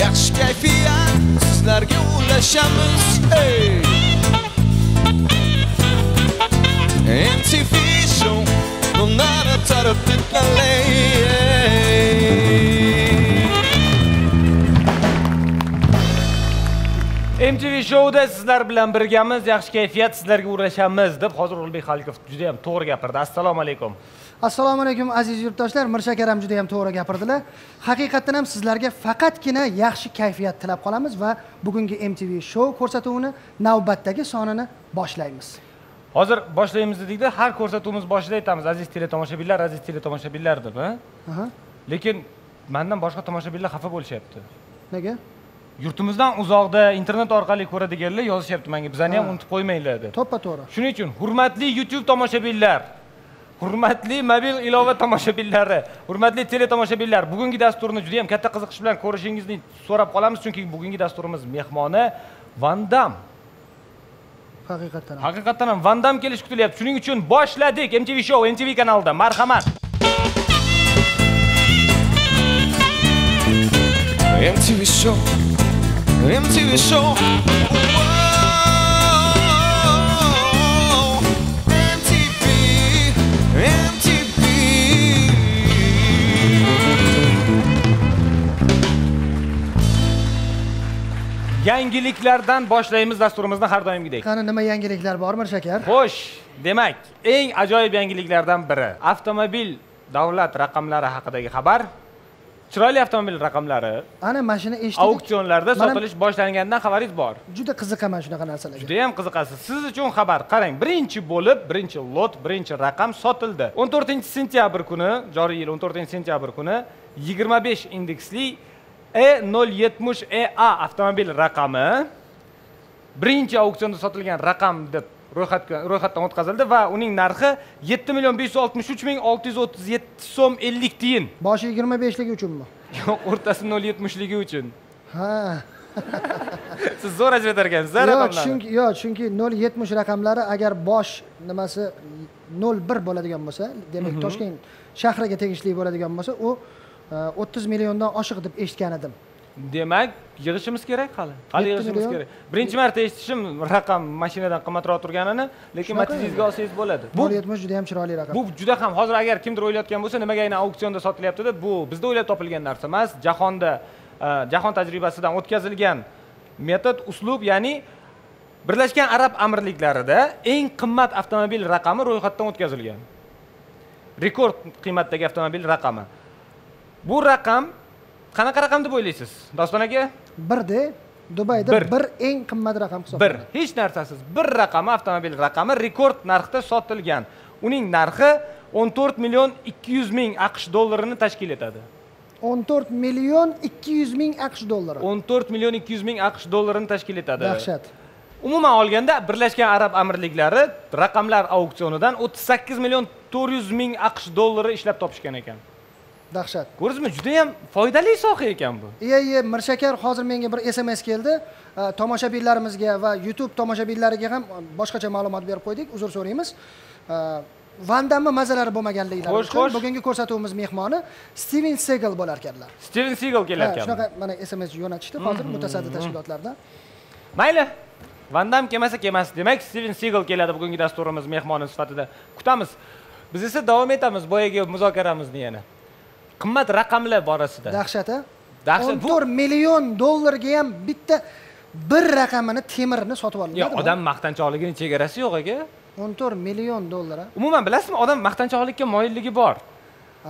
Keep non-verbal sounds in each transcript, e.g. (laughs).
yaxshi kayfiyat sizlarga ulashamiz hey! MTV show Bunlara tarıp MTV showda sizlar bilan birgamiz, yaxshi kayfiyat sizlarga ulashamiz deb hozir Ulbek Xalikov juda ham to'g'ri gapirdi. Assalomu alaykum. assalomu alaykum aziz yurtdoshlar mirshakar ham juda ham to'g'ri gapirdilar haqiqatdan ham sizlarga faqatgina yaxshi kayfiyat tilab qolamiz va bugungi mtv show ko'rsatuvini navbatdagi sonini boshlaymiz Hozir boshlaymiz dedikda, har ko'rsatuvimiz boshida aytamiz aziz teletomoshabinlar, aziz teletomoshabinlar deb. Lekin mendan boshqa tomoshabinlar xafa bo'lishyapti. nega Yurtimizdan uzoqda internet orqali ko'radiganlar yozishyapti menga, bizani ham Ha. unutib qo'ymanglar deb. to'ppa to'g'ri Shuning uchun hurmatli YouTube tomoshabinlar, hurmatli mobil ilova tomoshabinlari, hurmatli teletomoshabinlar, bugungi dasturni juda ham katta qiziqish bilan ko'rishingizni so'rab qolamiz, chunki bugungi dasturimiz mehmoni Van Dam. haqiqatdan ham Haqiqatan ham Van Dam kelish kutilyapti. Shuning uchun boshladik MTV Show MTV kanalida. Marhamat. MTV show MTV show Whoa. MTV MTV Yangiliklardan boshlaymiz dasturimizni har doimgidek. qani nima yangiliklar bor mirshakar Xo'sh, demak, eng ajoyib yangiliklardan biri avtomobil davlat raqamlari haqidagi xabar. Chiroyli avtomobil raqamlari ana mana shuni eshitdik auksionlarda sotilish boshlanganidan xabaringiz bor. juda qiziqaman shunaqa narsalarga Juda ham qiziqasiz. Siz uchun xabar. Qarang, birinchi bo'lib, birinchi lot, birinchi raqam sotildi. 14-sentyabr kuni, joriy yil 14-sentyabr kuni 25 indeksli E070EA avtomobil raqami birinchi auksionda sotilgan raqam deb ro'yxatga ro'yxatdan o'tkazildi va uning narxi 7 million 563 ming 637 so'm 50 tiyin. boshi yigirma beshligi uchunmi Yo'q, o'rtasi 070 ligi uchun. ha. (laughs) Siz zo'r ajratar ekansiz, yo'q chunki yo'q chunki nol yetmish raqamlari agar bosh nimasi nol bir bo'ladigan bo'lsa demak toshkent shahriga tegishli bo'ladigan bo'lsa u o'ttiz milliondan oshiq deb eshitgan edim Demak, yig'ishimiz kerak hali. Hali yig'ishimiz kerak. Birinchi marta eshitishim raqam mashinadan qimmatroq turganini, lekin matizingizga olsangiz bo'ladi. Bu yetmish juda ham chiroyli raqam bu juda ham hozir agar kimdir o'ylayotgan bo'lsa, nimaga aynan auksionda sotilyapti deb, bu bizda o'ylab topilgan narsa emas, jahonda e, jahon tajribasidan o'tkazilgan metod, uslub, ya'ni Birlashgan Arab Amirliklarida eng qimmat avtomobil raqami ro'yxatdan o'tkazilgan. Rekord qiymatdagi avtomobil raqami. Bu raqam qanaqa raqam deb o'ylaysiz? Doston aka? birda dubayda Bir. bir eng qimmat raqam bir. Hisoblanadi hech narsasiz. Bir raqami avtomobil raqami rekord narxda sotilgan. Uning narxi 14 million 200 ming aqsh dollarini tashkil etadi. o'n to'rt million ikki yuz ming aqsh dollari. 14 million 200 ming aqsh dollarini tashkil etadi. Dahshat. Umuman olganda birlashgan arab amirliklari raqamlar auksionidan 38 million 400 ming aqsh dollari ishlab topishgan ekan dahshat. Ko'rdingizmi juda ham foydali soha ekan bu. Iye iye mirshakar hozir menga bir sms keldi. Tomoshabinlarimizga va youtube tomoshabinlariga ham boshqacha ma'lumot berib qo'ydik. Uzr so'raymiz. Vandamni mazalari bo'lmaganliklari Xo'sh, xo'sh. bugungi ko'rsatuvimiz mehmoni steven segal bo'lar ekanlar. Steven sigal Ha, kelayotgan shunaqa mana sms jo'natishdi hozir mutasaddi tashkilotlardan mayli vandam kelmasa kelmas demak steven sigal keladi bugungi dasturimiz mehmoni sifatida. Kutamiz. Biz esa davom etamiz boyagi muzokaramizni yana qimmat raqamlar borasida. Dahshat a Dahshat, bu- to'rt million dollarga ham bitta bir raqamini temirni sotib yo'q olinadi odam maqtanchoqligini chegarasi yo'q aka. O'n to'rt million dollar a? umuman bilasizmi odam maqtanchoqlikka moyilligi bor.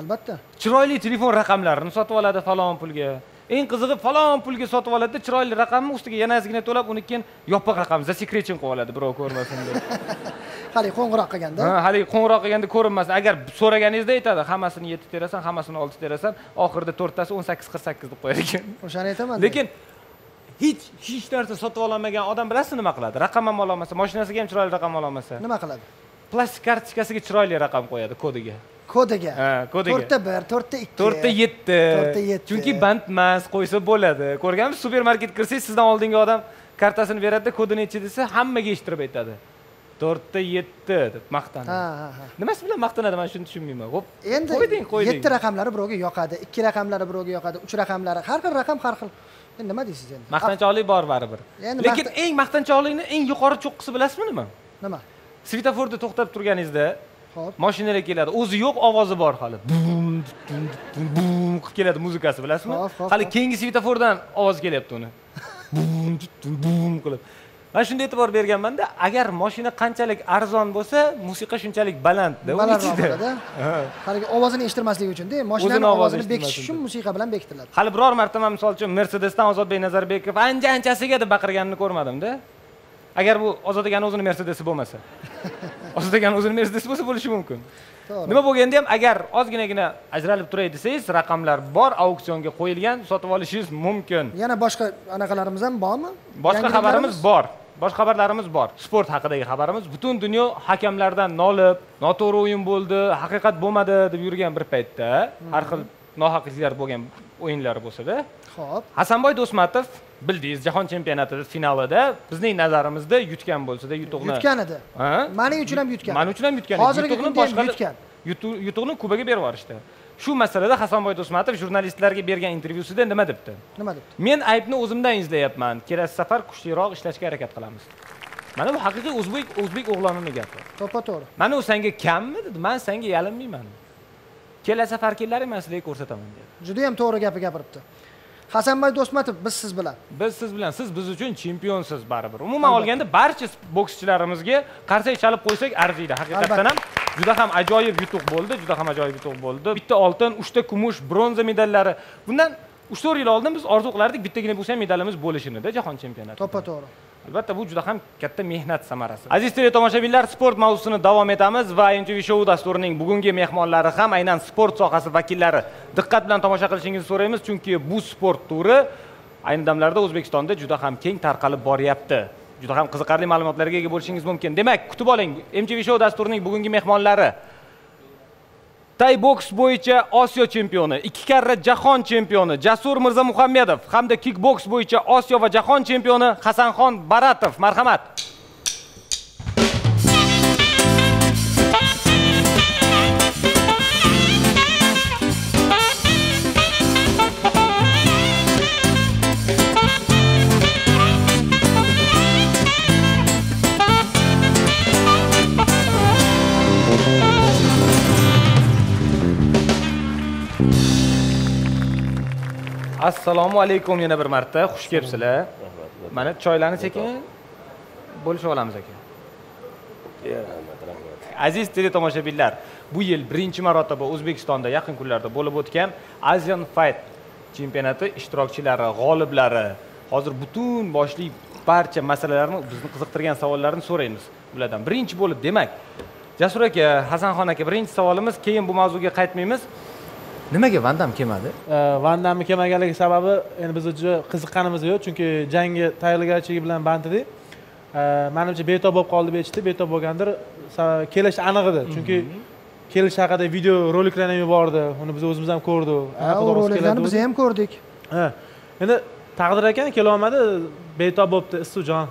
Albatta. Chiroyli telefon raqamlarini sotib oladi falon pulga eng qizig'i falon pulga sotib oladida chiroyli raqamni ustiga yana ozgina to'lab uni keyin yopiq raqam засекречен qilib oladi birov ko'rmasin deb. (laughs) Haligi qo'ng'iroq qilganda? Ha, haligi qo'ng'iroq qilganda ko'rinmasin. Agar so'raganingizda aytadi hammasini yetti terasan hammasini olti terasan oxirida to'rttasi o'n sakkiz qirq sakkiz deb qo'yar ekan. (laughs) O'shani aytaman lekin hech hech narsa sotib ololmagan odam bilasizmi nima qiladi? Raqam ham ololmasa mashinasiga ham chiroyli raqam ololmasa. Nima qiladi plastik kartochkasiga chiroyli raqam qo'yadi kodiga. Kodiga? Ha, kodiga. to'rtta bir to'rtta ikki. To'rtta yetti. To'rtta yetti. chunki band emas qo'ysa bo'ladi. Ko'rganmisiz supermarketga kirsangiz sizdan oldingi odam kartasini beradida kodi nechi desa hammaga eshittirib aytadi. To'rtta yetti deb maqtandi ha ha nimasi bilan maqtanadi man shuni tushunmayman. Ho'p endi qo'yding qo'yding. yetti raqamlari birovga yoqadi ikki raqamlari birovga yoqadi uch raqamlari har xil raqam har xil. Nima deysiz endi? Maqtanchoqlik bor baribir. Lekin eng maqtanchoqlikni eng yuqori cho'qqisi bilasizmi nima? Nima svetoforda to'xtab turganingizda ho'p mashinalar keladi. O'zi yo'q ovozi bor hali. Bum bum qilib keladi muzikasi bilasizmi? Hali keyingi svetofordan ovoz kelyapti uni. (laughs) Bum bum qilib. Man shunga e'tibor berganmanda agar mashina qanchalik arzon bo'lsa musiqa shunchalik balandda balandroq ichida. bo'ladi (laughs) Ha. haligi ovozini eshittirmasligi uchunda mashinani O'zini ovozini bekitish uchun musiqa bilan bekitiladi hali biror marta man misol uchun mercedesdan ozodbek nazarbekov ancha anchasiga deb baqirganini ko'rmadimda agar bu ozod akani o'zini mercedesi bo'lmasa. (laughs) Ozod akani o'zini mercedesi bo'lsa bo'lishi mumkin. To'g'ri. Nima bo'lganda ham agar ozginagina ajralib turay desangiz raqamlar bor auksionga qo'yilgan sotib olishingiz mumkin. Yana boshqa anaqalarimiz ham bormi? Boshqa xabarimiz bor. Boshqa xabarlarimiz bor. Sport haqidagi xabarimiz. Butun dunyo hakamlardan nolib noto'g'ri o'yin bo'ldi haqiqat bo'lmadi deb yurgan bir paytda har xil nohaqliklar bo'lgan o'yinlar bo'lsada ho'p hasanboy do'smatov bildingiz jahon chempionati finalida bizning nazarimizda yutgan bo'lsada yutuqni yutgan edi. Ha? maning uchun ham yutgan. Man uchun ham yutgan. Hozirgi kunda boshqa- yutgan. yutu- yutuqni kubaga berib yuborishdi. Shu masalada hasanboy do'smatov jurnalistlarga bergan intervyusida nima debdi? Nima debdi? Men aybni o'zimdan izlayapman. Kelasi safar kuchliroq ishlashga harakat qilamiz. Mana bu haqiqiy o'zbek o'zbek o'g'lonini gapi. To'ppa to'g'ri. Mana u senga kammi dedi. Man senga yalinmayman. Kelasi safar kellaring man sizlarga ko'rsataman dedi. Juda yam to'g'ri gapi gapiribdi hasanboy do'stmatov biz siz bilan. Biz siz bilan. Siz biz uchun chempionsiz baribir. Umuman olganda barcha bokschilarimizga qarsak chalib qo'ysak arziydi. Haqiqatdan ham juda ham ajoyib yutuq bo'ldi juda ham ajoyib yutuq bo'ldi. Bitta oltin uchta kumush bronza medallari. Bundan uch to'rt yil oldin biz orzu qilardik bittagina bo'lsa ham medalimiz bo'lishinida jahon chempionatida to'ppa to'g'ri albatta bu juda ham katta mehnat samarasi. Aziz teletomoshabinlar sport mavzusini davom etamiz va mtv show dasturining bugungi mehmonlari ham aynan sport sohasi vakillari diqqat bilan tomosha qilishingizni so'raymiz chunki bu sport turi ayni damlarda o'zbekistonda juda ham keng tarqalib boryapti. Juda ham qiziqarli ma'lumotlarga ega bo'lishingiz mumkin. Demak kutib oling mtv show dasturining bugungi mehmonlari. Tay boks bo'yicha osiyo chempioni ikki karra jahon chempioni jasur mirzamuhammedov hamda kik boks bo'yicha osiyo va jahon chempioni hasanxon baratov. Marhamat. Assalomu alaykum yana bir marta. Xush kelibsizlar. Mana choylarni sekin bo'lishib olamiz aka. Aziz teletomoshabinlar bu yil birinchi marotaba o'zbekistonda yaqin kunlarda bo'lib o'tgan asian fight chempionati ishtirokchilari g'oliblari. Hozir butun boshli barcha masalalarni bizni qiziqtirgan savollarni so'raymiz ulardan birinchi bo'lib demak jasur aka hasanxon aka birinchi savolimiz keyin bu mavzuga qaytmaymiz nimaga vandam kelmadi? Van damni kelmaganligi sababi endi biz juda qiziqqanimiz yo'q chunki jangga tayyorgarchiligi bilan band edik manimcha betob bo'lib qoldi deb aytishdi betob bo'lgandir kelishi aniq edi chunki kelish haqida video roliklarni ham yubordi. Uni biz o'zimiz ham ko'rdik roliklarni keladi biz ham ko'rdik. Ha. endi taqdir ekan kelolmadi betob bo'libdi. Issiqjon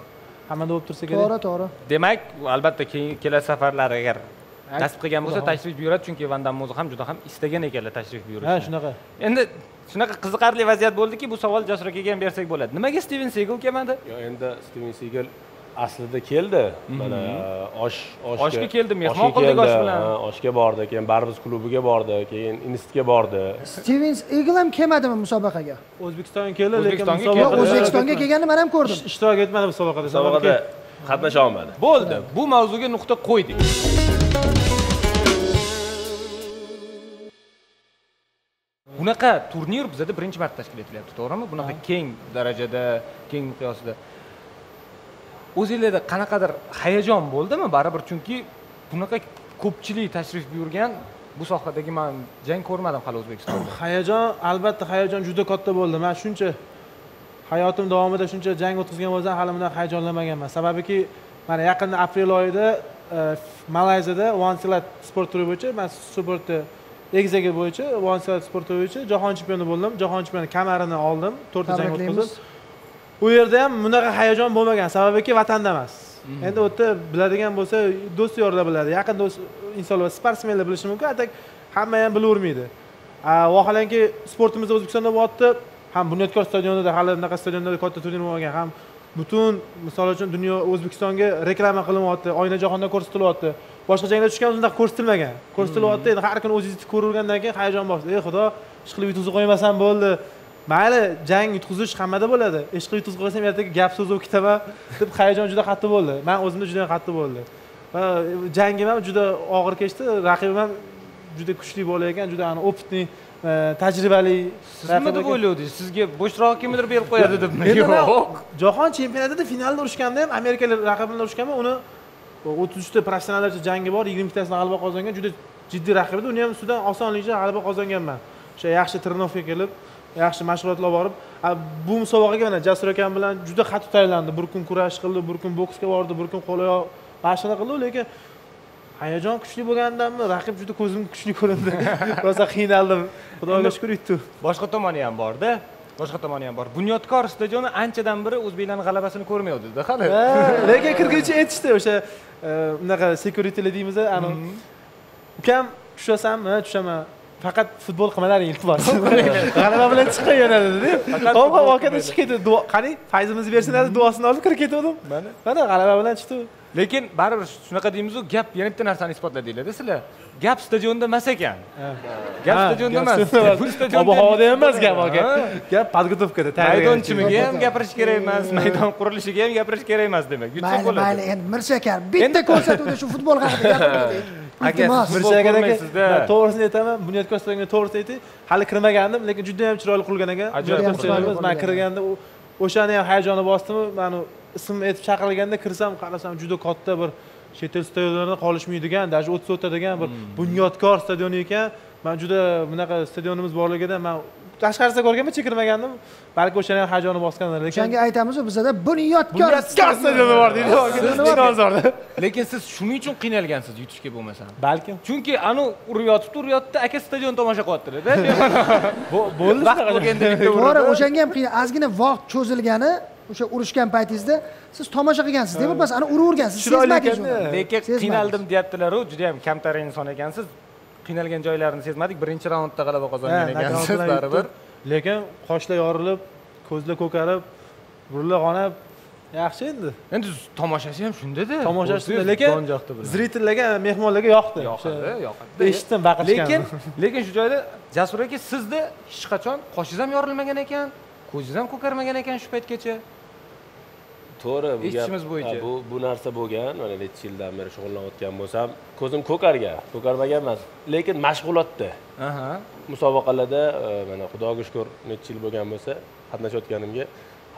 hammada bo'lib tursa kerak. To'g'ri to'g'ri. Demak albatta keyin kelasi safarlar agar nasib qilgan bo'lsa tashrif buyuradi chunki vandam o'zi ham juda ham istagan ekanlar tashrif ha buyurishni shunaqa. Endi shunaqa qiziqarli vaziyat bo'ldiki bu savol jasur akaga ham bersak bo'ladi. Nimaga stiven sigal kelmadi? Yo, endi Steven Seagal aslida keldi. Mana osh oshga Oshga keldi, mehmon qildik osh bilan. ha, Oshga bordi, keyin Barbiz klubiga bordi, keyin Instaga bordi. stevens igl ham kelmadimi musobaqaga? O'zbekistonga keldi lekin O'zbekistonga kelganini man ham ko'rdim. Ish- ishtirok etmadi musobaqada Musobaqada qatnasha olmadi. bo'ldi. Bu mavzuga nuqta qo'ydik bunaqa turnir bizada birinchi marta tashkil etilyapti to'g'rimi? Bunaqa keng darajada keng miqyosida. O'zinglarda qanaqadir hayajon bo'ldimi baribir? Chunki bunaqa ko'pchilik tashrif buyurgan bu sohadagi man jang ko'rmadim hali o'zbekistonda. (coughs) Hayajon albatta hayajon juda katta bo'ldi. Man shuncha hayotim davomida shuncha jang o'tkazgan bo'lsam hali bunday hayajonlanmaganman sababiki mana yaqinda aprel oyida e, malayziyada one silat sport turi bo'yicha man sportni egizagi bo'yicha one silat sport turi bo'yicha jahon chempioni bo'ldim. Jahon chempioni kamarini oldim. To'rtta jang o'tkazib. U yerda ham bunaqa hayajon bo'lmagan. Sababiki vatanda emas. Endi u yerda biladigan bo'lsa do'st yorlar biladi. Yaqin do'st insonlar sportsmenlar bilishi mumkin. Atak hamma ham bilavermaydi A, vaholanki sportimiz o'zbekistonda bo'lyapti ham bunyodkor stadionida hali bunaqa stadionlarda katta turnir bo'lmagan. Ham butun misol uchun dunyo o'zbekistonga reklama qilinyapti oyna jahonda ko'rsatilyapti boshqa janglar tushgan undaqa ko'rsatmagan ko'rsatilyapti endi har kuni o'zingiz ko'ravergandan keyin hayajon bosdi. Ey xudo ishqilib yutqizib qo'ymasam bo'ldi. Mayli jang yutqizish hammada bo'ladi. Ishqilib yutqizib qo'ysam ertaga gap so'z bo'lib ketaman deb hayajon juda qattiq bo'ldi. Man o'zimda juda qattiq bo'ldi. Va jangim ham juda og'ir kechdi. Raqibim ham juda kuchli bola ekan juda opitniy e, tajribali. Siz nima deb ekan. o'ylovdingiz sizga bo'shroq kimnidir berib qo'yadi man (laughs) yo'q. jahon chempionatida finalda urushganda ham amerikalik raqibim bilan urushganman. Uni o'ttiz uchta professionallarcha jangi bor yigirmatadan g'alaba qozongan juda jiddiy raqib edi. Uni ham ustidan osonlikcha g'alaba qozonganman. O'sha yaxshi тренировка kelib yaxshi mashg'ulotlar borib a, bu musobaqaga mana jasur akam bilan juda qattiq tayyorlandi bir kun kurash qildi bir kun boksga bordi bir kun qo'l oyoq mashqlar qildi lekin hayajon kuchli bo'lganidanmi raqib juda ko'zim kuchli ko'rindi. (laughs) Rosa qiynaldim. Xudoga shukur yutdi. boshqa tomoni ham borda boshqa tomoni ham bor. Bunyodkor stadioni anchadan beri o'zbeklarni g'alabasini ko'rmayaptida hali. Ha, lekin kirguvchi aytishdi o'sha e, unaqa securitylar deymiz anu. Ukam tushasanmi? Tushaman. Faqat futbol qilmalaring bor. (laughs) G'alaba bilan chiqqan yana dedi hop akada chiqib ketdi duo- qani fayzimizni bersin dedi duosini olib kirib ketgandim Mana. mana g'alaba bilan chiqdi lekin baribir shunaqa deymizu gap yana bitta narsani isbotladinglarda sizlar gap stadionda emas ekan. Gap stadionda emas emas. stadionda ob havoda ham emas. Gap aka gap подготовкada maydonchimiga ham gapirish kerak emas. Maydon qurilishiga ham gapirish kerak emas demak. Mayli bo'ladi. mayli endi mirshakar bitta ko'rsatuvda shu futbol haqida gapirdik Aka, mircha aka to'g'risini aytaman. Bunyodkor stadionga to'g'risini ayting. Hali kirmagandim lekin juda ham chiroyli qurilgan ekan Ajoyib man kirganda u- o'shani ham hayajoni bosdimi man u ismimni aytib chaqirilganda kirsam qarasam juda katta bir chet el stadionlarida qolishmaydigan даже o'tsa o'tadigan bir Hmm. bunyodkor stadioni ekan man juda bunaqa stadionimiz borligidan man tashqarisida ko'rganman ichga kirmagandim balki o'shani ham hayajoni bosgandir lekin o'shanga aytamizu bizada bunyodkor bunyodkor stadioni bor deydi Chilonzorda. lekin siz shuning uchun qiynalgansiz yutishga bo'lmasam balkim chunki anu urib yotibdi urib yotibdi aka stadion tomosha qilyaptilarda Bo- bo'ldi vaqt shunaqa. bo'lganda bitta to'g'ri urib o'shanga ham qiyin ozgina vaqt cho'zilgani o'sha urushgan paytingizda siz tomosha qilgansiz deb bas ana uravergansiz Chiroyli uni. lekin qiynaldim deyaptilaru juda yam kamtar inson ekansiz. Qiynalgan joylarini sezmadik birinchi raundda g'alaba qozongan ekansiz baribir. lekin qoshlar yorilib ko'zlar ko'karib burlar qonab yaxshi endi. Endi tomoshasi ham shundada tomosha shunda lekin zritellarga mehmonlarga yoqdi. Yoqadi yoqadi. eshitdim baqirishganini. lekin lekin shu joyda jasur aka sizni hech qachon qoshingiz ham yorilmagan ekan ko'zingiz ham ko'karmagan ekan shu paytgacha. To'g'ri bu Eshitishimiz bo'yicha. ha, bu bu narsa bo'lgan mana necha yildan beri shug'ullanayotgan bo'lsam ko'zim ko'kargan ko'karmagan emas lekin mashg'ulotda. Musobaqalarda e, mana xudoga shukur necha yil bo'lgan bo'lsa qatnashayotganimga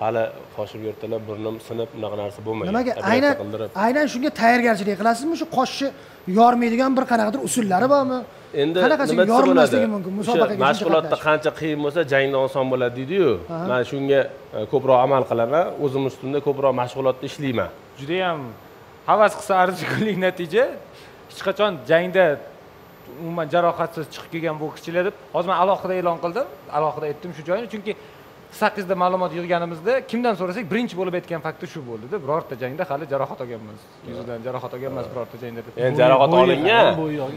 hali qoshim yirtilib burnim sinib unaqa narsa bo'lmagan. Nimaga? Aynan aynan shunga tayyorgarchilik qilasizmi? Shu qoshni yormaydigan bir qanaqadir usullari bormi? Endi qanaqasi nima desa yorilmasligi bo'ladi? mumkin musobaqaga mashg'ulotda qancha qiyin bo'lsa jangda oson bo'ladi deydiyu. Man shunga e, ko'proq amal qilaman. O'zim ustimda ko'proq mashg'ulotda ishlayman. Judayam havas qilsa arzishi kunlik natija. Hech qachon jangda umuman jarohatsiz chiqib kelgan bokschilar deb hozir man alohida e'lon qildim. Alohida aytdim shu joyini chunki saqizda ma'lumot yig'ganimizda kimdan so'rasak birinchi bo'lib aytgan fakti shu bo'ldida birorta jangda hali jarohat olganmas yuzidan jarohat olganmas birorta jangda deb. Endi jarohat olingan.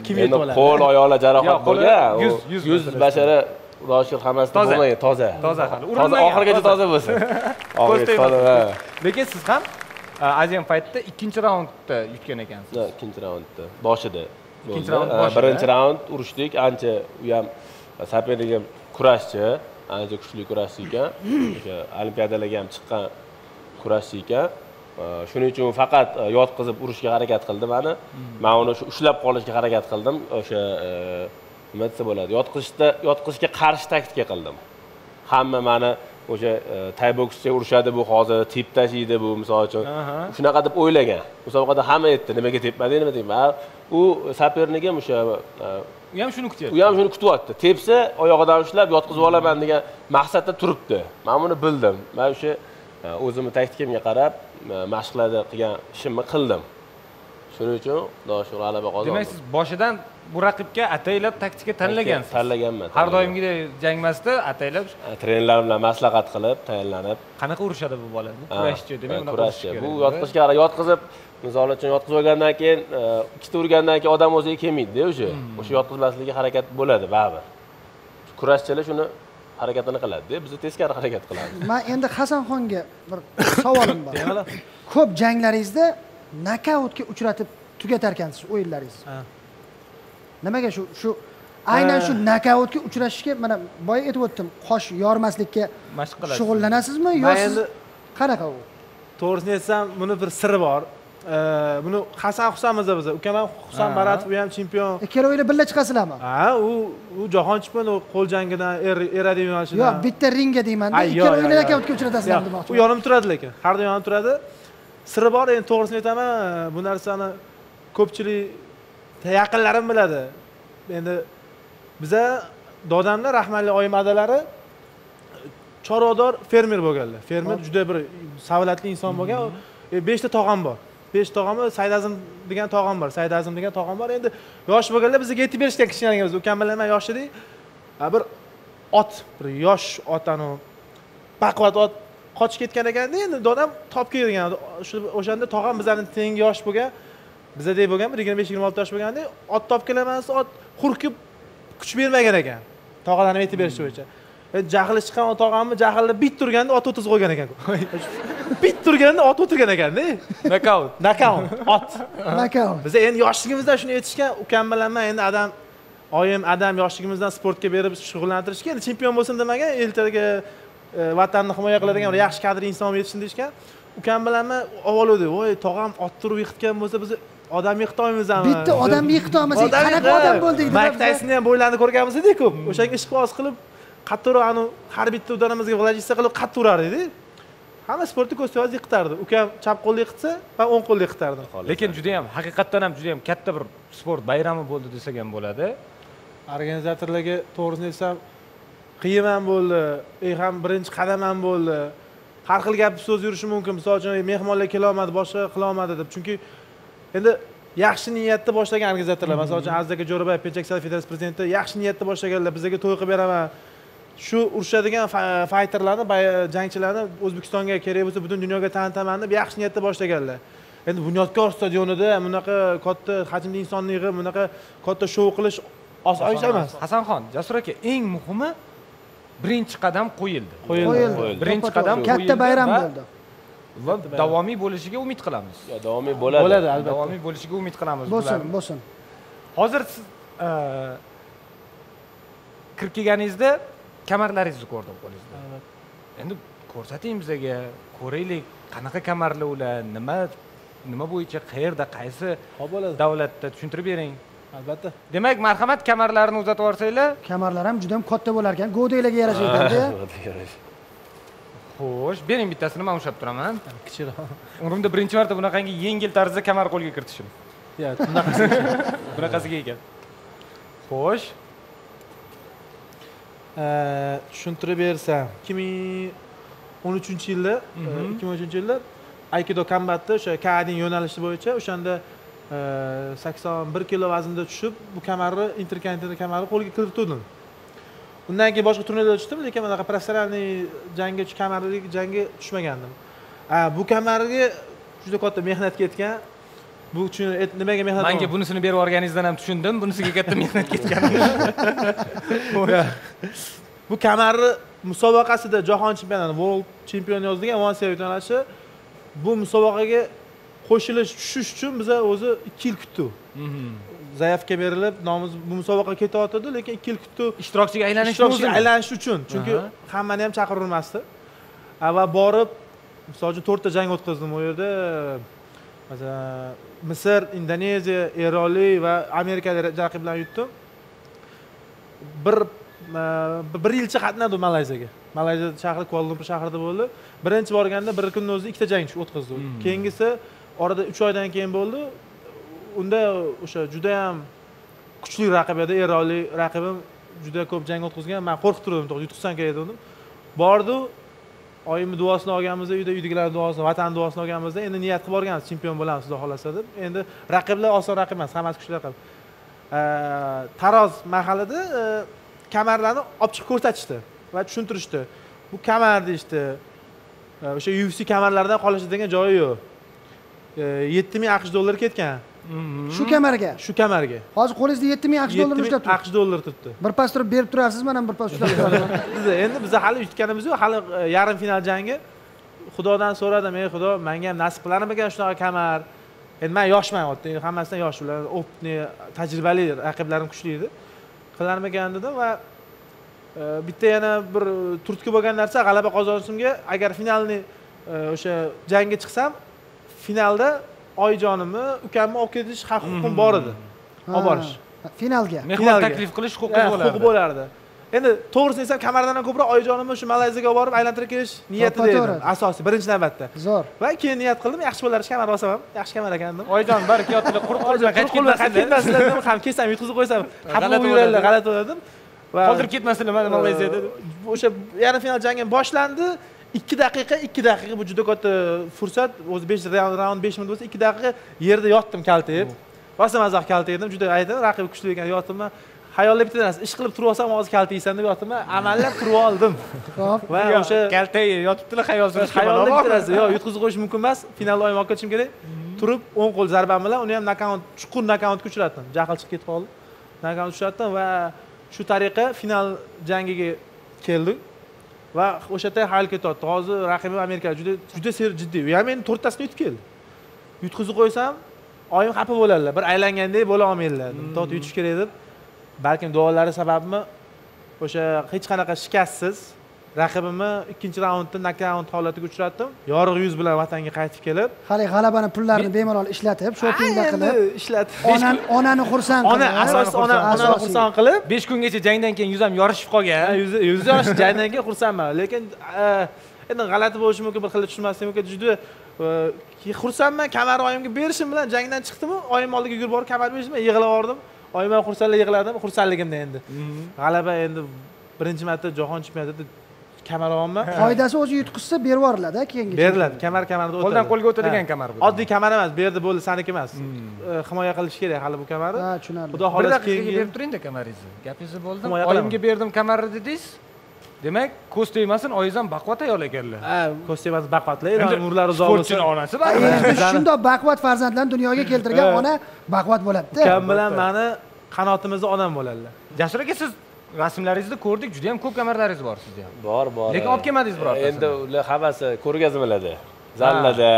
Kim endi yetib oladi? qo'l oyoqlar jarohat bo'lgan. Yuz- yuz bashara xudo shukur hammasi Toza. bo'lmagan toza. Toza hali. Toza oxirigacha toza. bo'lsin. (laughs) Lekin siz ham asian fightda ikkinchi raundda yutgan ekansiz. Ha, ikkinchi raundda. Boshida. Ikkinchi raund boshida. birinchi raund urushdik. Ancha u ham sopernigim kurashchi ancha kuchli kurashchi ekan o'sha olimpiadalarga ham chiqqan kurashchi ekan shuning uchun faqat e, yotqizib urishga harakat qildi mani man uni shu ushlab qolishga harakat qildim. O'sha e, nima desa bo'ladi yotqizishda yotqizishga qarshi taktika qildim. Hamma mani o'sha e, tay boksga urishadi bu hozir tep tashiydi bu misol uchun. Shunaqa deb o'ylagan. Musobaqada hamma aytdi nimaga tepmading nima tepma u sopernigim o'sha u ham shuni kutyapti. U ham shuni kutyapti. Tepsa oyog'idan ushlab yotqizib olaman degan maqsadda turibdi. Man buni bildim. Man o'sha e, o'zimni taktikamga qarab e, mashqlarda qilgan ishimni qildim. Shuning uchun xudo shukur g'alaba demak qozondim siz boshidan bu raqibga ataylab taktika tanlagansiz? tanlaganman har doimgidek jang emasda ataylab trenerlar bilan maslahat qilib tayinlanib. Qanaqa urishadi bu bola? Kurashchi demak kurashchi. bu yotqizishga qarab yotqizib misol uchun yotqizib olgandan keyin e, ikkita urgandan keyin odam o'ziga kelmaydida o'sha. Hmm. o'sha yotqizmaslikka harakat bo'ladi baribir. Kurashchilar shuni harakatini qiladida biz teskari harakat qilamiz (laughs) man endi hasanxonga bir savolim bor. Ko'p janglaringizda nokautga uchratib tugatar ekansiz o'yinlaringizni. Nimaga shu shu aynan shu nokautga uchrashishga mana boya aytib o'tdim qosh yormaslikka mashq qilasiz shug'ullanasizmi yo siz endi qanaqa u? To'g'risini aytsam buni bir siri bor. E, buni hasan husanmiz biz ukam ham husan baratov u ham chempion. Ikkalovinglar birga chiqasizlarmi ha u u jahon chempioni qo'l jangidan er eradi yo'nalishidan yo'q bitta ringga deymanda ikkalovinglar nokautga uchratasizlar Yo'q, u yonimda turadi lekin har doim yonimda turadi. Siri bor endi to'g'risini aytaman bu narsani ko'pchilik yaqinlarim biladi. Endi biza dodamda rahmatli oyim adalari chorvador fermer bo'lganlar. Fermer juda bir savlatli inson bo'lgan. E, beshta tog'am bor. Besh tog'am bor degan tog'am bor. Saidazim degan tog'am bor. Endi yosh bo'lganlar bizga aytib berishgan kichkinaligimizda ukam bilan man yosh edik bir ot bir yosh ot anavi baquvvat ot qochib ketgan ekanda endi dodam topib kelgan. O'shanda tog'am bizani tengi yosh bo'lgan bizadek bo'lgan bir yigirma besh yigirma olti yosh bo'lganda ot topib kelaman desa ot hurkib kuch bermagan ekan. Tog'alarni aytib berishi bo'yicha. Endi jahli chiqqan tog'amni jahlida bitta urganda ot o'tkazib qo'ygan ekan. (laughs) Bitta urganda ot o'tirgan ekanda nokaut nokaut ot. Nokaut biza endi yoshligimizda shuni aytishgan ukam bilan man endi adam oyim adam yoshligimizdan sportga berib shug'ullantirishgan endi chempion bo'lsin demagan ertaga e, vatanni himoya qiladigan bir yaxshi kadr inson bo'lib yetishsin deyishgan. Ukam bilan man avvaludi voy tog'am ot turib yiqitgan bo'lsa biz odam yiqita olmaymizmi bitta odamni yiqita olmasak qanaqa odam bo'ldik mayk taysonni ham bo'ylarini ko'rganmiz ku o'shanga ishqiboz qilib qattiqroq anavi har bitta udarimizga vladitsiya qilib qattiq urar edi hamma sportni ko'rsangiz yiqitardi ukam chap qo'lda yiqitsa man o'ng qo'lda yiqitardim lekin juda yam haqiqatdan ham juda yam katta bir sport bayrami bo'ldi desak ham bo'ladi. Organizatorlarga to'g'risini aytsam qiyin ham bo'ldi ey ham birinchi qadam ham bo'ldi. Har xil gap so'z yurishi mumkin. Misol uchun "Ey, mehmonlar kelolmadi boshqa qilolmadi deb. Chunki endi yaxshi niyatda boshlagan organizatorlar masalan uchun aziz aka jo'rabayev penchakisar federatsiya prezidenti yaxshi niyatda boshlaganlar bizga to'y qilib beraman. Shu urushadigan fa- fayterlarni jangchilarni o'zbekistonga kerak bo'lsa butun dunyoga tanitaman deb yaxshi niyatda boshlaganlar. Endi bunyodkor stadionida bunaqa katta hajmli insonni yig'ib bunaqa katta shou qilish oson ish emas. Hasanxon jasur aka eng muhimi birinchi qadam qo'yildi. Qo'yildi. Birinchi qadam katta bayram bo'ldi va davomiy bo'lishiga umid qilamiz. Ya, davomiy bo'ladi. Bo'ladi albatta. Davomiy bo'lishiga umid qilamiz bo'lsin bo'lsin. Hozir siz e, kirib kelganingizda kamarlaringizni ko'rdim qo'lingizda. Endi ko'rsating bizga ko'raylik qanaqa kamarlar ular nima nima bo'yicha qayerda qaysi davlatda tushuntirib bering. Albatta. Demak marhamat kamarlarni uzatib yuborsanglar. Kamarlar ham juda ham katta bo'lar ekan go'daklarga yarasha ekanda xo'sh bering bittasini man ushlab turaman. Kichikroq umrimda birinchi marta bunaqangi yengil tarzda kamar qo'lga kiritishim. Ya, bunaqa bunaqasiga ekan xo'sh. Tushuntirib bersam ikki ming o'n uchinchi yilda ikki ming o'n uchinchi yilda aykido kombatda o'sha kadin yo'nalishi bo'yicha o'shanda e, sakson bir kilo vaznda tushib bu kamarni interkontinental kamarni qo'lga kiritgandim undan keyin boshqa turnirlarda tushdim lekin bunaqa professionalniy jangga kamarli jangga tushmagandim. Bu kamarga juda katta mehnat ketgan. Bu uchun nimaga mehnat manga bunisini berib yuborganingizdan ham tushundim bunisiga katta mehnat ketgan. (laughs) Bu kamarni musobaqasida jahon chempionati world chempion one series yo'nalishi bu musobaqaga qo'shilish tushish uchun biza o'zi ikki yil kutdik zaявка berilib nomimiz bu musobaqaga ketayotgandi lekin ikki yil kutdik ishtirokchiga aylanish ishtirokchiga aylanish uchun chunki hammani ham chaqirilmasdi. A, va borib misol uchun to'rtta jang o'tkazdim u yerda. Masalan misr indoneziya eronlik va amerikalik raqiblarni yutdim. Bir bir yilcha qatnadim malayziyaga. Malayziya shahri kuala shahrida bo'ldi. Birinchi borganda bir kunni o'zida ikkita jang o'tkazdik keyingisi orada uch oydan keyin bo'ldi unda o'sha judayam kuchli raqib edi eronlik raqibim. Juda ko'p jang o'tkazgan man qo'rqib turdim to'g'ri yutqizsam kerak degandim bordi oyimni duosini olganmizda uyda uydagilarni duosini vatan duosini olganmizda endi niyat qilib borganmiz chempion bo'lamiz xudo xohlasa deb endi raqiblar oson raqib emas hammasi kuchli raqib. Taroz mahalida e, kamarlarni olib chiqib ko'rsatishdi va tushuntirishdi. Bu kamar deyishdi. E, o'sha ufc kamarlaridan qolishadigan joyi yo'q. E, yetti ming aqsh dollari ketgan. Shu kamarga. Shu kamarga. Hozir qo'lingizda yetti ming aqsh dollar ushlab turibdi. aqsh dollari turibdi. Birpas turib berib turasiz mana birpas ushlab turaman (laughs) Biza endi biza hali yutganimiz yo'q. Hali e, yarim final jangi. Xudodan so'radim ey xudo menga ham nasib qilarmikan shunaqa kamar? Endi man yoshman oddiy hammasidan yosh ular tajribali raqiblarim kuchli edi. Qilarmikan dedim va e, bitta yana bir turtki bo'lgan narsa g'alaba qozonishimga agar finalni e, o'sha jangga chiqsam finalda oyijonimni ukamni olib ketish haq huquqim bor edi olib borish finalga mehmon taklif qilish Eh, huquqi huquqi bo'lardi bo'lardi endi to'g'risini aytsam kamardan ham ko'proq oyijonimni shu malayziyaga olib borib aylantirib kelish niyatida edim asosiy birinchi navbatda zo'r va keyin niyat qildim yaxshi bo'lar esh kamar olsam ham yaxshi kamar ekan dedim oyijon barakotli quruq qo'l bilan qaytib ketmasinlar dedim ham kelsam yutqizib qo'ysam xafa bo'lib yuradilar g'alati bo'ladi dedim va qoldirib ketmasinlar mana malayziyada o'sha yarim final jangi boshlandi ikki daqiqa ikki daqiqa bu juda katta fursat. O'zi besh raund raund besh minut bo'lsa ikki daqiqa yerda yotdim kaltayib rosa mazax kaltaydim juda aytdim raqib kuchli ekan yotibman xayolda bitta narsa ish qilib turib olsam hozir kaltaysan deb yotibman amallab turib oldim (laughs) va o'sha kaltay yotibdilar xayol surishga xayolda mana bitta narsa yo'q (laughs) yutqizib qo'yish mumkin emas. Finalda oyim olib ketishim kerak. Turib o'ng qo'l zarbam bilan uni ham nokaut chuqur nokautga uchratdim. Jahl chiqib ketib qoldi. Nokaut uchratdim va shu tariqa final jangiga keldik va o'sha yerda hayal ketyapti. Hozir raqibim amerika juda juda ser jiddiy. U ham meni to'rttasini yutib keldi. Yutqizib qo'ysam oyim xafa bo'ladilar bir aylangandek bo'la olmaydilar. To'g'ri yutish kerak deb balkim duolari sababmi? O'sha hech qanaqa shikastsiz raqibimni ikkinchi raundda nokaut holatiga uchratdim. Yorug' yuz bilan vatanga qaytib kelib. Haligi g'alabani pullarini bemalol ishlatib shopinglar qilib ishlatib. onani onani xursand ona ona onani xursand qilib. Besh kungacha jangdan keyin yuzam yorishib qolgan. Yuzi yuzi yosh jangdan keyin xursandman. Lekin eh, endi g'alati bo'lishi mumkin bir xil tushunmaslik mumkin. Juda eh, xursandman. Kamar oyimga berishim bilan jangdan chiqdimu. Oyim oldiga yugurib borib kamar berishim bilan yig'lab yubordim oyim ham xursandlar yig'ladim xursandligimda endi. G'alaba endi birinchi marta jahon chempionatida kamar olyapman qoidasi o'zi yutqizsa berib yuboriladi keyingi beriladi kamar kamarda o'tadi qo'ldan qo'lga o'tadigan kamar bu. Oddiy kamar emas bu yerda bo'ldi saniki emas. Eh, himoya qilish kerak hali bu kamarni. Ha tushunarli. Xudo bir xohlasa daqiqaga keyingi berib turingda kamaringizni. Gapingizni bo'ldim. Qilaman. oyimga berdim kamarni dedingiz. Demak ko'z tegmasin oyingiz ham baquvvat ayol ekanlar. Ha kostyum baquvvatlar. Endi umrlari uzoq sportchini bo'lsin onasi endi bizani- shundoq baquvvat farzandlarni dunyoga keltirgan ona baquvvat bo'ladida. Ukam bilan mani qanotimizda odam bo'ladilar jasur aka siz rasmlaringizni ko'rdik juda yam ko'p kamarlaringiz bor sizni ham bor bor. Lekin olib kelmadingiz birortasini? endi ular hammasi ko'rgazmalarda zallada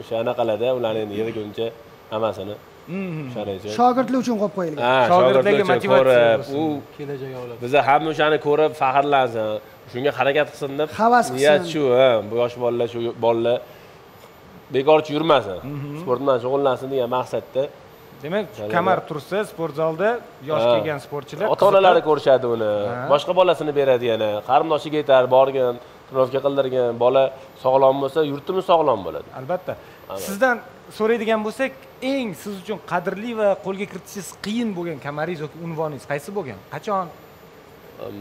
o'sha anaqalarda ularni endi yig'guncha hammasini uchun shogirdlar uchun qo'yib qo'yilgan. Shogirdlarga motivatsiya u kelajak avlod. biza hamma o'shani ko'rib faxrlansin shunga harakat qilsin deb Havas niyat qilsin. shu ha bu yosh bolalar shu bolalar bekorchi yurmasin sport bilan shug'ullansin degan maqsadda demak kamar tursa sport zalda yosh kelgan sportchilar ota onalari ko'rishadi uni. Boshqa bolasini beradi yana. Qarindoshiga aytar borgin тренировка qildirgin bola sog'lom bo'lsa yurtimiz sog'lom bo'ladi. Albatta. Sizdan so'raydigan bo'lsak eng siz uchun qadrli va qo'lga kiritishingiz qiyin bo'lgan kamaringiz yoki unvoningiz qaysi bo'lgan? Qachon?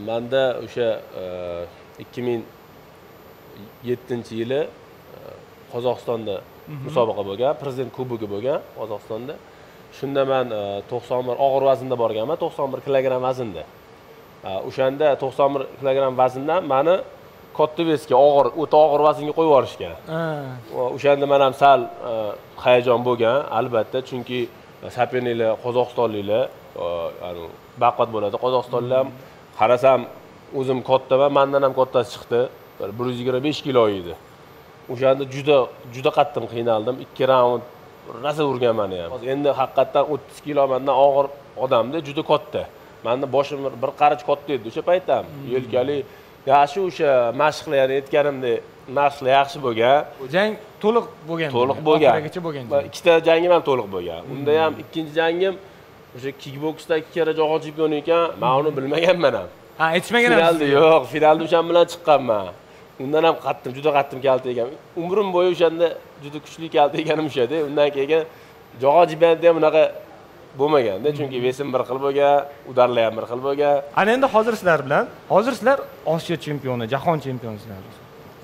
Manda o'sha ikki ming yettinchi yili e, qozog'istonda musobaqa bo'lgan prezident kubogi bo'lgan qozog'istonda shunda man e, to'qson bir og'ir vaznda borganman to'qson bir kilogramm vaznda. E, o'shanda to'qson bir kilogramm vazndan mani katta vesga og'ir o'ta og'ir vaznga qo'yib yuborishgan. O'shanda man ham sal e, hayajon bo'lgan albatta chunki soperniklar qozog'istonliklar baquvvat bo'ladi. Qozog'istonliklar ham qarasam o'zim kattaman mandan ham kattasi chiqdi. Bir yuz yigirma besh kilo edi o'shanda juda juda qattiq qiynaldim. Ikki raund rosa urganman ham. Endi haqiqatdan o'ttiz kilo mandan og'ir odamda juda katta. Mani boshim bir- qarich katta edi o'sha payt ham. Yelkali. Yaxshi o'sha mashqlar ya'ni aytganimdek mashqlar yaxshi bo'lgan. Jang to'liq bo'lgan. To'liq bo'lgan. Oxirigacha bo'lgan ikkita jangim ham to'liq bo'lgan. Unda ham ikkinchi jangim o'sha kikboksda ikki karra jahon chempioni ekan man uni bilmaganman ham. Ha aytishmagan finalda yo'q finalda o'shan bilan chiqqanman undan ham qattiq juda qattiq kaltaygan umrim bo'yi o'shanda juda kuchli kaltayganim o'shada undan keyin jahon chempionatida ham unaqa bo'lmaganda chunki vesim bir xil bo'lgan udarlar ham bir xil bo'lgan. Ana endi hozir sizlar bilan hozir sizlar osiyo chempioni jahon chempionisizlar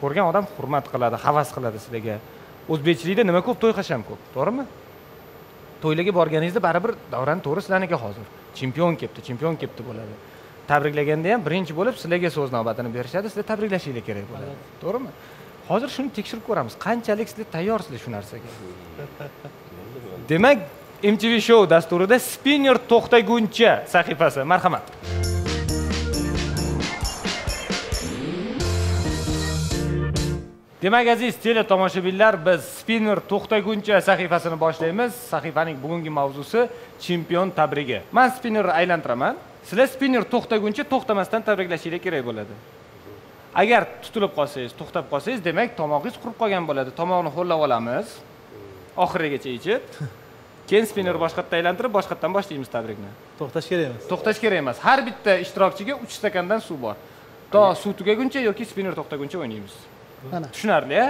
ko'rgan odam hurmat qiladi havas qiladi sizlarga. O'zbekchilikda nima ko'p to'y hasham ko'p to'g'rimi? To'ylarga borganingizda baribir davran to'g'ri sizlarniki hozir. Chempion kelibdi chempion kelibdi bo'ladi. Tabriklaganda ham birinchi bo'lib sizlarga so'z navbatini berishadi sizlar tabriklashinglar kerak bo'ladi. To'g'rimi? Hozir shuni tekshirib ko'ramiz. Qanchalik sizlar tayyorsizlar shu narsaga? (laughs) Demak mtv show dasturida spinner to'xtaguncha sahifasi. Marhamat. Demak aziz tele tomoshabinlar biz spinner to'xtaguncha sahifasini boshlaymiz. Sahifaning bugungi mavzusi chempion tabrigi. Man spinnerni aylantiraman sizlar spinner to'xtaguncha to'xtamasdan tabriklashinglar kerak bo'ladi. Agar tutilib qolsangiz to'xtab qolsangiz demak tomog'ingiz qurib qolgan bo'ladi. Tomoqni ho'llab olamiz. Oxirigacha ichib (laughs) keyin spinner boshqatdan aylantirib boshqatdan boshlaymiz tabrikni. To'xtash kerak emas. To'xtash kerak emas. Har bitta ishtirokchiga uch stakandan suv bor. To suv tugaguncha yoki spinner to'xtaguncha o'ynaymiz. Mana. Tushunarli a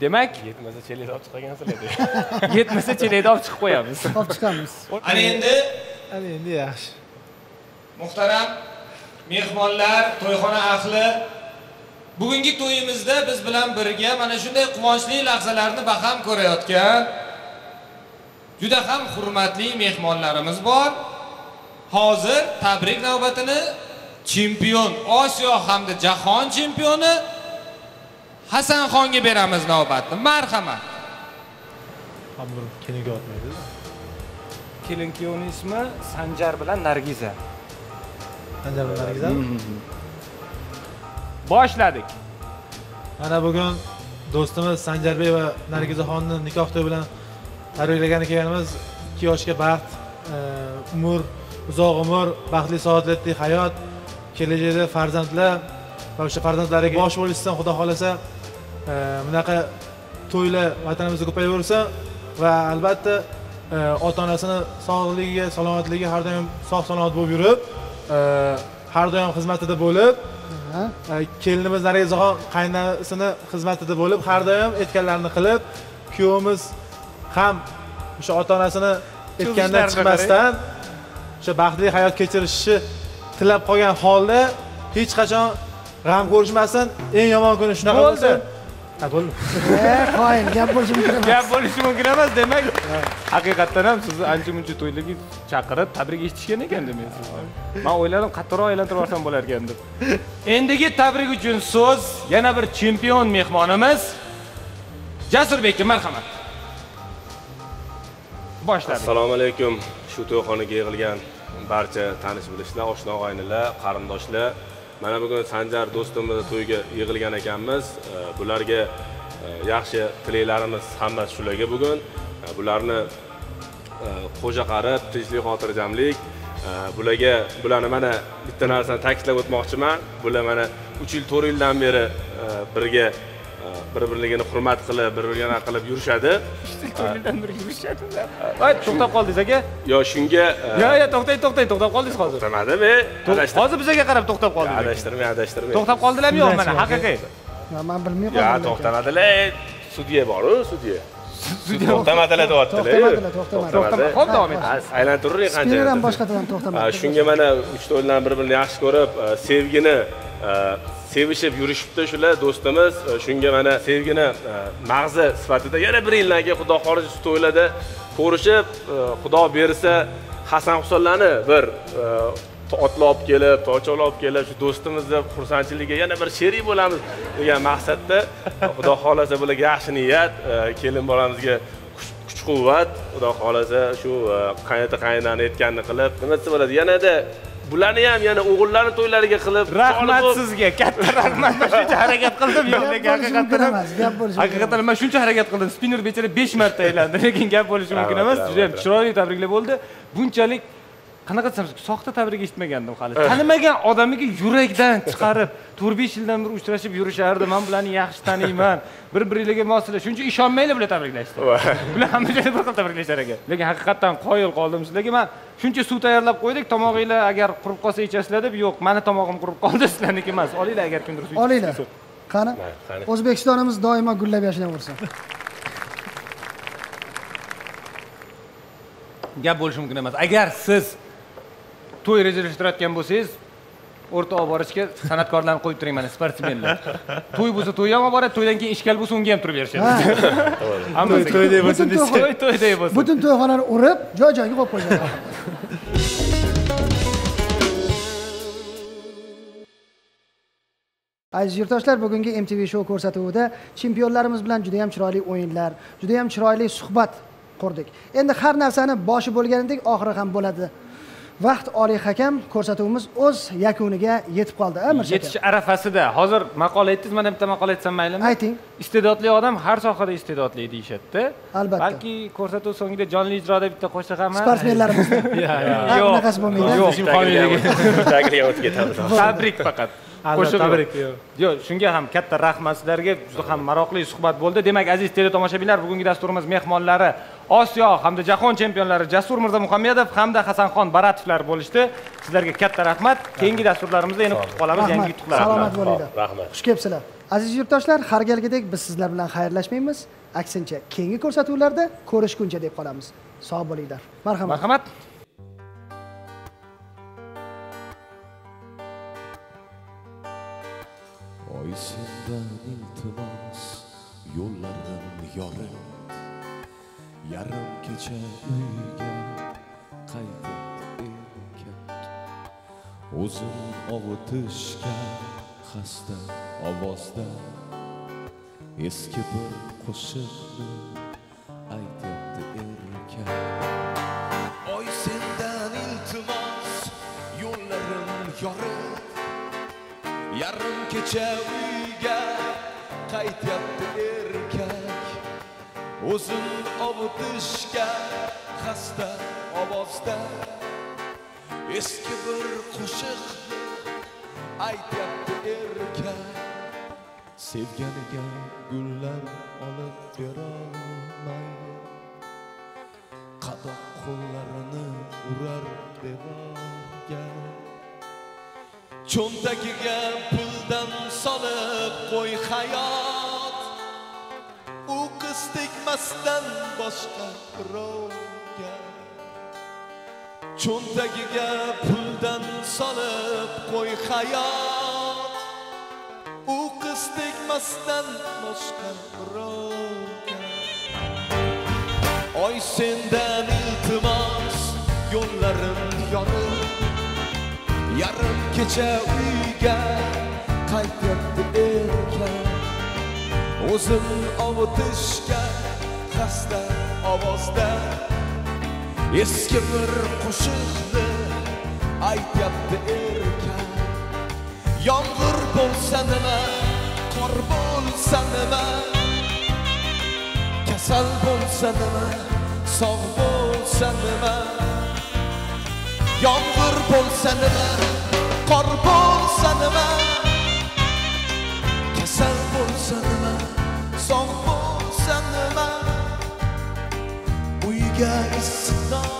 demak yetmasa chelakni olib chiqqansizlar (laughs) yetmasa chelakni olib chiqib qo'yamiz. Olib chiqamiz. Ana endi ana endi yaxshi muhtaram mehmonlar to'yxona ahli bugungi to'yimizda biz bilan birga mana shunday quvonchli lahzalarni baham ko'rayotgan juda ham hurmatli mehmonlarimiz bor. Hozir tabrik navbatini chempion osiyo hamda jahon chempioni hasanxonga beramiz navbatni. Marhamat. Kelin kuyovni ismi sanjar bilan nargiza nargizami boshladik. Mana bugun do'stimiz sanjarbek va nargizaxonni nikoh to'yi bilan tabriklagani kelganimiz ikki yoshga baxt e, umr uzoq umr baxtli saodatli hayot kelajakda farzandlar va o'sha farzandlariga bosh bo'lishsin xudo xohlasa. E, bunaqa to'ylar vatanimizda ko'payaversin va albatta e, ota onasini sog'ligiga salomatligiga har doim sog' salomat bo'lib yurib e, har doim xizmatida bo'lib? E, kelinimiz nargizaxon qaynonasini xizmatida bo'lib har doim aytganlarini qilib kuyovimiz ham o'sha ota onasini aytganidan chiqmasdan o'sha baxtli hayot kechirishni tilab qolgan holda hech qachon g'am ko'rishmasin eng yomon kuni shunaqa Bo'ldi. Bo'ldi qoyil gap bo'lishi mumkin emas gap bo'lishi mumkin emas demak haqiqatdan ham sizni ancha muncha to'ylarga chaqirib tabrik eshitishgan ekan men sizni man o'yladim qattiqroq aylantirib yuborsam bo'lar ekan deb endigi tabrik uchun so'z yana bir chempion mehmonimiz jasurbekka marhamat boshladik assalomu alaykum. Shu to'yxonaga yig'ilgan barcha tanish bilishlar oshna og'aynilar qarindoshlar mana bugun sanjar do'stimizni to'yiga yig'ilgan ekanmiz. Bularga e, yaxshi tilaklarimiz hammasi shularga bugun. E, bularni e, qo'ja qarib tinchlik xotirjamlik. Bularga bularni mana bitta narsani ta'kidlab o'tmoqchiman. Bular mana uch yil to'rt yildan beri birga bir birligini hurmat qilib bir anaqa qilib yurishadi. Voy to'xtab qoldingiz aka. Yo shunga e, yo yo to'xtang to'xtang to'xtab qoldingiz hozir. To'xtamadi be adashtir- hozir bizga qarab to'xtab qoldingiz aka. adashtirmay adashtirmay. To'xtab qoldilarmi yo'q mana haqiqiy? man bilmay yo qoldim lekin. to'xtamadilar sudya boru sudya. To'xtamadilar deyaptilar To'xtamadilar, to'xtamadi. To'xtama- Xo'p, davom et. aylantiravering qancha spinner ham aylantirsa. boshqatadan A, to'xtamadi. Shunga mana uch to'ydan bir birini yaxshi ko'rib a, sevgini sevishib yurishibdi shular do'stimiz. E, shunga mana sevgini e, mag'zi sifatida yana bir yildan keyin xudo xohlasa to'ylarda ko'rishib e, xudo bersa hasan husanlarni bir otlar olib kelib toychalar olib kelib shu do'stimizni xursandchiligiga yana bir sherik bo'lamiz degan maqsadda xudo xohlasa bularga yaxshi niyat kelin bolamizga kuch quvvat xudo xohlasa shu qaynota qaynonani aytganini qilib nima desa bo'ladi yanada bularni ham yana o'g'illarni to'ylariga qilib rahmat sizga. Katta rahmat. Man shuncha harakat qildim. Yo'q lekin haqiqatdan ham gap bo'lishi haqiqatdan man shuncha harakat qildim. Spinner bechara 5 marta aylandi lekin gap bo'lishi mumkin emas. Juda ham chiroyli tabriklar bo'ldi. Bunchalik qanaqa desam soxta tabrik eshitmagandim hali. Tanimagan odamiga yurakdan chiqarib to'rt besh yildan beri uchrashib yurishardi. Man bularni yaxshi taniyman. Bir biringlarga moslar shuning uchun ishonmanglar bular tabriklashdi bular hamma joyda bir xil tabriklashar ekan lekin haqiqatdan qoyil qoldim. Sizlarga man shuncha suv tayyorlab qo'ydik. Tomog'inglar agar qurib qolsa ichasizlar deb yo'q mani tomog'im qurib qoldi sizlarniki emas. Olinglar agar kimdir suv olinglar. qani? Qani. o'zbekistonimiz doimo gullab yashayversin gap bo'lishi mumkin emas. Agar siz to'y rejalashtirayotgan bo'lsangiz o'rta olib borishga san'atkorlarni qo'yib turing mana sportsmenlar to'y bo'lsa to'y ham olib boradi to'ydan keyin ishkal bo'lsa unga ham turib berishadi. To'yday bo'lsin to'y- to'y to'yday bo'lsin butun to'yxonani urib joy joyiga qo'yib qo'yishadi. Aziz yurtdoshlar bugungi mtv show ko'rsatuvida chempionlarimiz bilan juda yam chiroyli o'yinlar juda yam chiroyli suhbat qurdik. Endi har narsani boshi bo'lganidek oxiri ham bo'ladi vaqt oliy hakam ko'rsatuvimiz o'z yakuniga yetib qoldi a yetish arafasida. Hozir maqola aytdingiz mana bitta maqola aytsam maylimi? Ayting. Iste'dodli odam har sohada iste'dodli deyishadida Albatta. balki ko'rsatuv so'ngida jonli ijroda bitta qo'shiq ham sportsmenlarimiz (laughs) Ha, yo'q. bunaqasi bo'lmaydi yo'q tagiga ketamiz (laughs) (laughs) tabrik faqat. Qo'shiq tabrik yo'q. Yo'q shunga ham katta rahmat sizlarga. Juda ham maroqli suhbat bo'ldi. Demak aziz teletomoshabinlar bugungi dasturimiz mehmonlari osiyo hamda jahon chempionlari jasur mirzamuhammedov hamda hasanxon baratovlar bo'lishdi. Sizlarga katta rahmat. Keyingi dasturlarimizda yana kutib qolamiz yangi yutuqlar salomat bo'linglar. Rahmat. Xush kelibsizlar. Aziz yurtdoshlar har galgidek biz sizlar bilan xayrlashmaymiz. Aksincha keyingi ko'rsatuvlarda ko'rishguncha deb qolamiz. Sog' bo'linglar. Marhamat. Marhamat. Oy sendan iltimos yo'llarim yorit Yarim kecha uyga qaytib erkak O'zim ovutishga xasta ovozda Eski bir qo'shiqni aytyapti erkak Oy sendan iltimos yo'llarim yorit Yarim kecha uyga qaytyapti erkak O'zin ovutishga xasta ovozda. Eski bir qo'shiq aytyapti erkak Sevganiga gullar olib berolmay. Qadoq qo'llarini urar devorga. Cho'ntagiga puldan solib qo'y xayol. U qiz tegmasdan boshqa birovga cho'ntagiga puldan solib qo'y hayot u qiz tegmasdan boshqa birovga oy sendan iltimos yo'llarim yorug' Yarim kecha uyga erkak O'zim ovutishga xasta ovozda Eski bir qo'shiqni aytyapti erkak Yomg'ir bo'lsa nima, qor bo'lsa nima Kasal bo'lsa nima, sog' bo'lsa nima Yomg'ir bo'lsa nima, qor bo'lsa nima Kasal bo'lsa nima, sog' bo'lsa nima Uyga issiqdan kirishi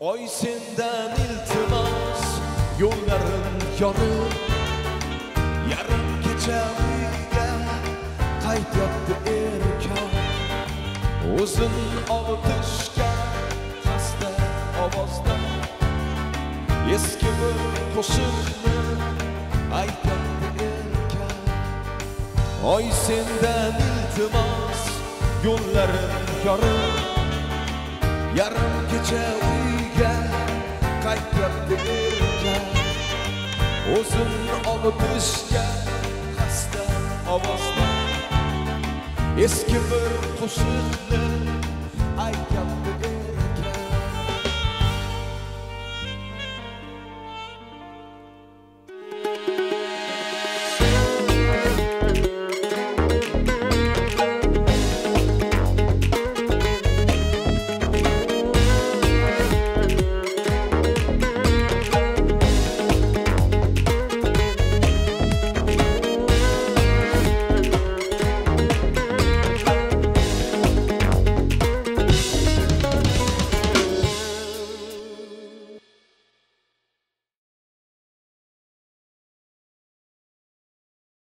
oy sendan iltimos yo'llarim yorug' yarim kecha uyga qaytyapti erkak o'zin ovutishga xasta ovozda eski bir qo'shiqni aytyapti erkak Oy sendan iltimos yo'llarim yorug' Yarim kecha uyga qaytib erkak o'zimni ovutishga xasta ovozda Eski bir qo'shiqni